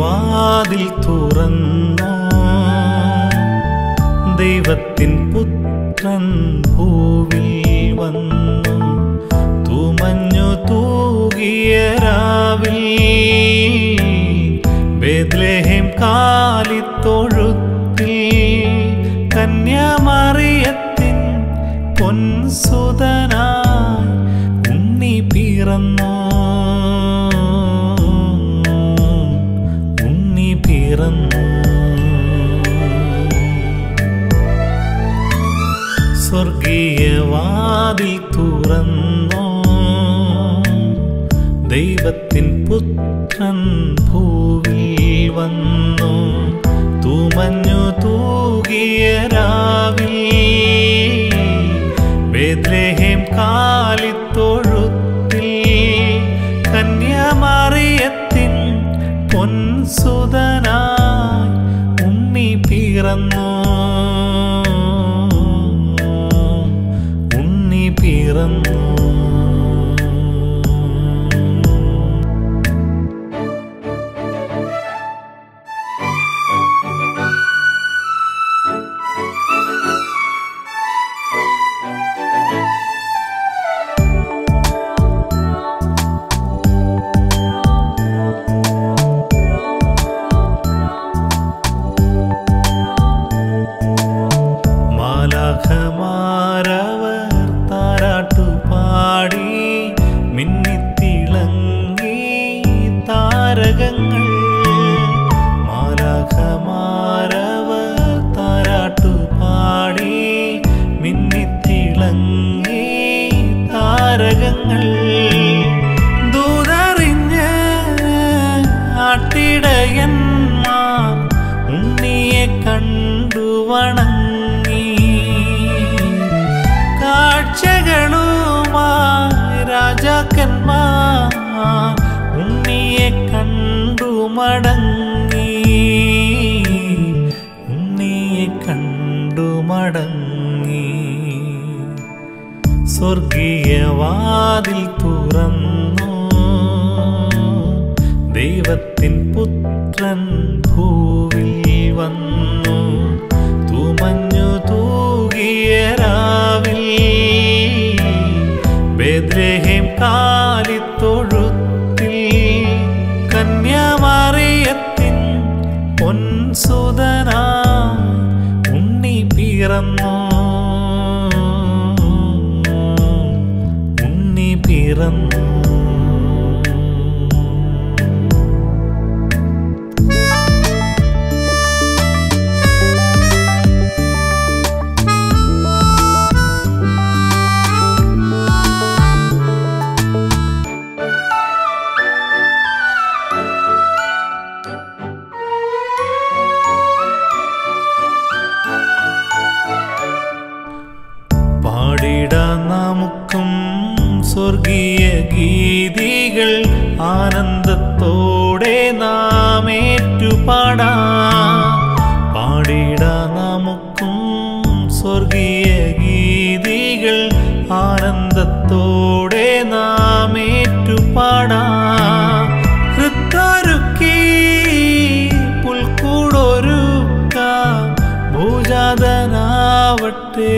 വാതിൽ തുറന്ന ദൈവത്തിൻ പുത്രൻ ഭൂവിൽ വന്നു. തുമഞ്ഞു തൂകിയ രാവിൽ ബേദ്ലേഹിം കാലിത്തൊഴുത്തിൽ പിറന്നു സ്വർഗീയവാതിൽ തുറന്നോ? ദൈവത്തിൻ പുത്രൻ ഭൂവിൽ വന്നു? തൂമഞ്ഞു തൂകിയ രാവിൽ ബേദ്ലേഹം കാലിത്തൊഴുത്തിൽ കന്യാമറിയത്തിൻ പൊൻസുതനായി ഉണ്ണി പിറന്നു വണങ്ങി. കാഴ്ചകളുമാ രാജാക്കന്മാർ ഉണ്ണിയെ കണ്ടു മടങ്ങി. ഉണ്ണിയെ കണ്ടു മടങ്ങി. സ്വർഗീയ ബേദ്ലേഹം കാലിത്തൊഴുത്തിൽ കന്യാമറിയത്തിൻ പൊൻസുതന ഉണ്ണി പിറന്നു. ഉണ്ണി പിറന്നു. നമുക്കും സ്വർഗീയ ഗീതികൾ ആനന്ദത്തോടെ നാം ഏറ്റുപാടാം പാടിട നമുക്കും സ്വർഗീയ ഗീതികൾ ആനന്ദത്തോടെ നാം ഏറ്റുപാടാം ഹൃദൊരുക്കി പുൽക്കൂടൊരുക്കാം ഭൂജാതനാവട്ടെ.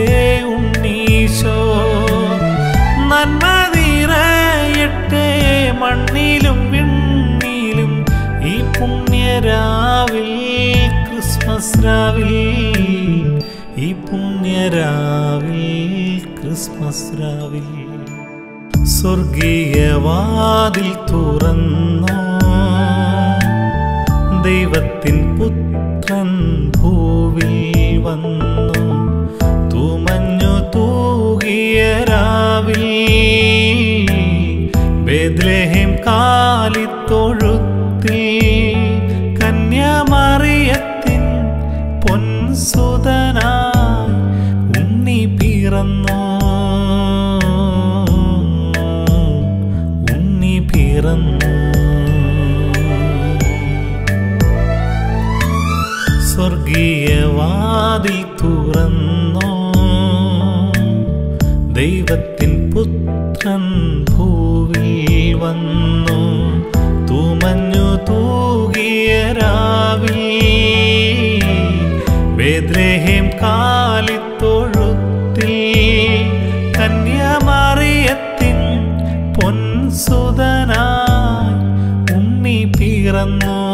ക്രിസ്മസ് രാവിൽ സ്വർഗീയ വാതിൽ തുറന്നു ദൈവത്തിൻ പുത്രൻ ഭൂവിൽ വന്നു. തുമഞ്ഞു തൂകിയ രാവിൽ ബേദ്ലേഹം കാലിത്തൊഴുത്തിൽ കന്യാമറിയത്തിൻ പൊൻസുതനായി ഉണ്ണി പിറന്നു. വന്നു. സ്വർഗീയവാതിൽ തുറന്നോ. ദൈവത്തിൻ പുത്രൻ ഭൂവിൽ വന്നു. തൂമഞ്ഞു തൂകിയ രാവിൽ കാ പിറന്നു